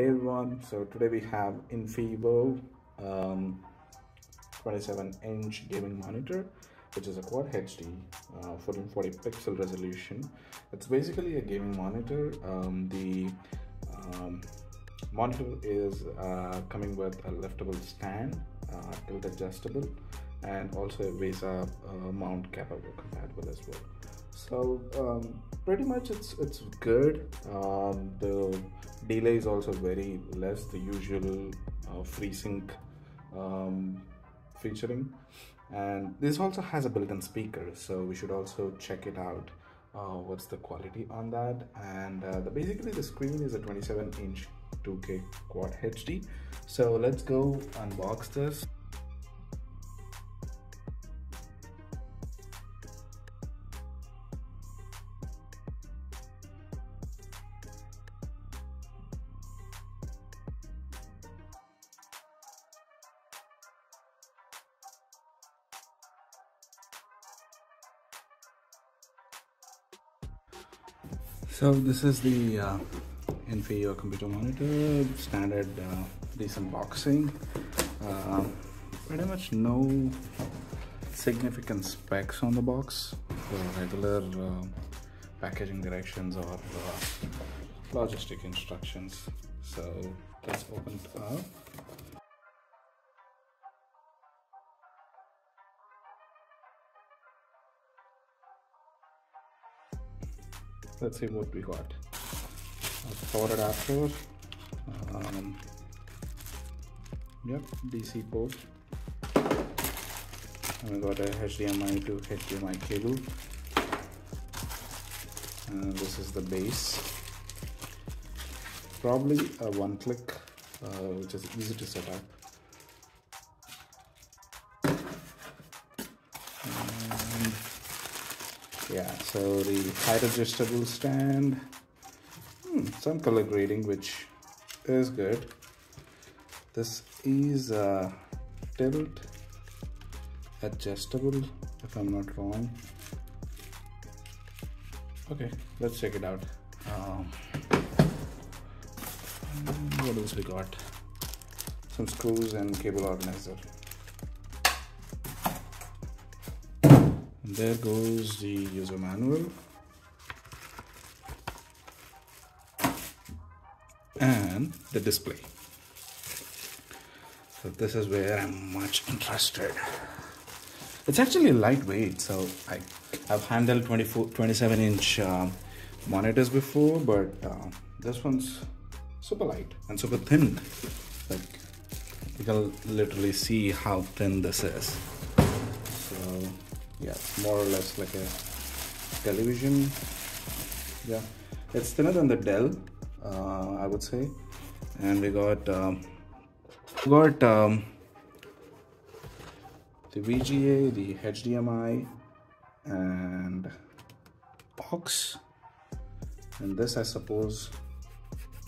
Hey everyone, so today we have Infievo um, 27 inch gaming monitor which is a quad HD uh, 1440 pixel resolution. It's basically a gaming monitor. Um, the um, monitor is uh, coming with a liftable stand, uh, tilt adjustable, and also a VESA uh, mount capable compatible as well. So um, pretty much it's it's good. Um, the delay is also very less. The usual uh, FreeSync um, featuring, and this also has a built-in speaker. So we should also check it out. Uh, what's the quality on that? And uh, the basically the screen is a 27-inch 2K Quad HD. So let's go unbox this. So this is the uh, Infievo computer monitor, standard uh, decent boxing. Uh, pretty much no significant specs on the box for regular uh, packaging directions or uh, logistic instructions. So let's open it up. Let's see what we got. Power adapter um, yep dc port. And we got a hdmi to hdmi cable. And this is the base. Probably a one click uh, which is easy to set up yeah so the height adjustable stand. Hmm, some color grading which is good. This is a tilt adjustable if i'm not wrong. Okay let's check it out. Um, what else we got? Some screws and cable organizer there goes the user manual. And the display. So this is where i'm much interested. It's actually lightweight so i i've handled 24 27 inch uh, monitors before but uh, this one's super light and super thin. Like you can literally see how thin this is yeah more or less like a television. Yeah. It's thinner than the Dell uh, I would say. And we got um, we got um, the VGA the HDMI and box. And this I suppose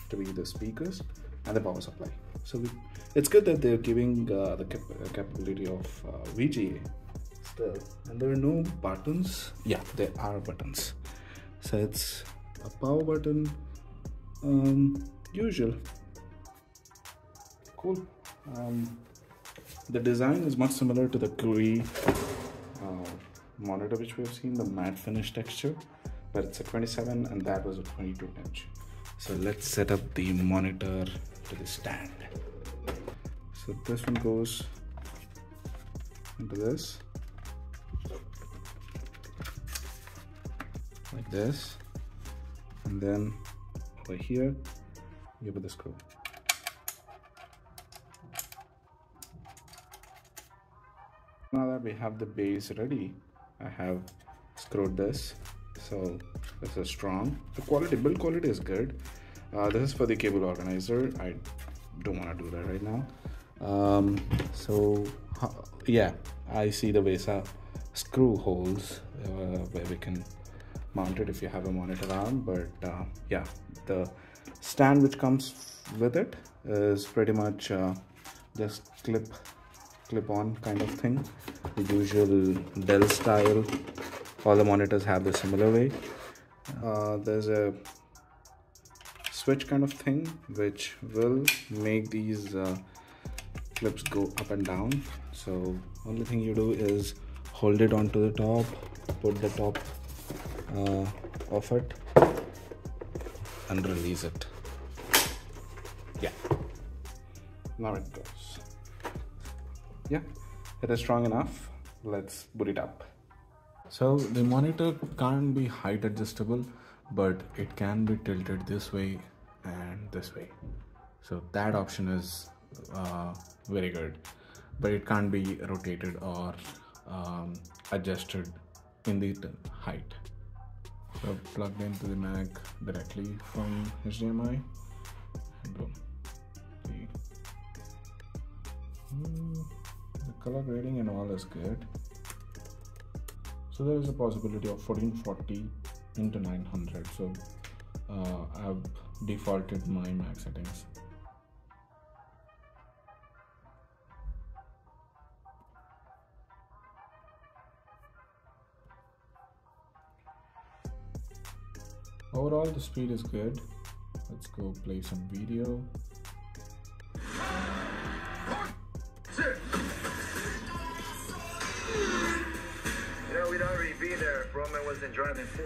to be the speakers and the power supply. So we, it's good that they're giving uh, the cap capability of uh, VGA still and there are no buttons. Yeah there are buttons. So it's a power button um, usual. Cool. Um, the design is much similar to the Koorui uh, monitor which we have seen the matte finish texture but it's a 27 and that was a 22 inch. So let's set up the monitor to the stand. So this one goes into this like this. And then over here give it the screw now that we have the base ready i have screwed this. So this is strong. The quality build quality is good. Uh, this is for the cable organizer. I don't want to do that right now. Um, so yeah i see the VESA screw holes uh, where we can mount it if you have a monitor arm but uh, yeah the stand which comes with it is pretty much uh, just clip clip on kind of thing. The usual Dell style. All the monitors have the similar way. Uh, there's a switch kind of thing which will make these uh, clips go up and down. So only thing you do is hold it onto the top put the top uh, of it? And release it. Yeah. Now it goes. Yeah it is strong enough. Let's boot it up. So the monitor can't be height adjustable but it can be tilted this way and this way. So that option is uh, very good. But it can't be rotated or um, adjusted in the height. so plugged into the Mac directly from HDMI boom the, mm, the color grading and all is good. So there is a possibility of 1440 into 900 so uh, I've defaulted my Mac settings overall the speed is good. Let's go play some video.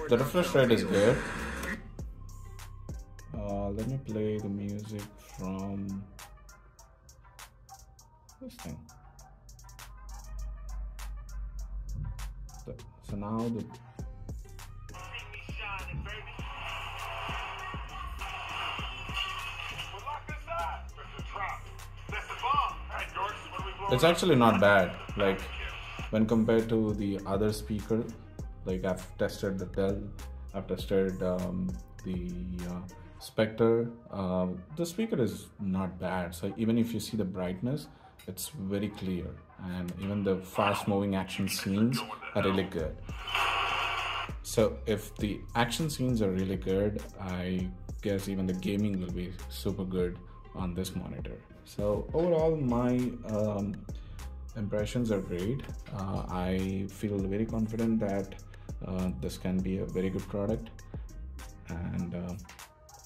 The refresh rate is good. Uh, let me play the music from this thing. So now the it's actually not bad. Like when compared to the other speaker like i've tested the dell i've tested um, the uh, spectre. Uh, the speaker is not bad. So even if you see the brightness it's very clear. And even the fast moving action scenes are really good. So if the action scenes are really good i guess even the gaming will be super good on this monitor. So overall my um, impressions are great. Uh, i feel very confident that uh, this can be a very good product. And uh,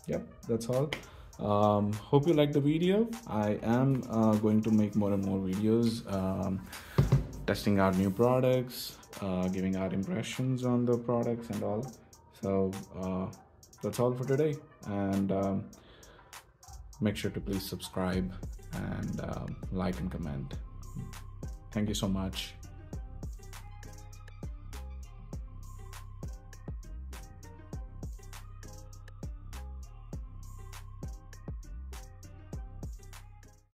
yep that's all. Um, hope you like the video. I am uh, going to make more and more videos um, testing out new products uh, giving our impressions on the products and all. So uh, that's all for today. And um, make sure to please subscribe and um, like and comment. Thank you so much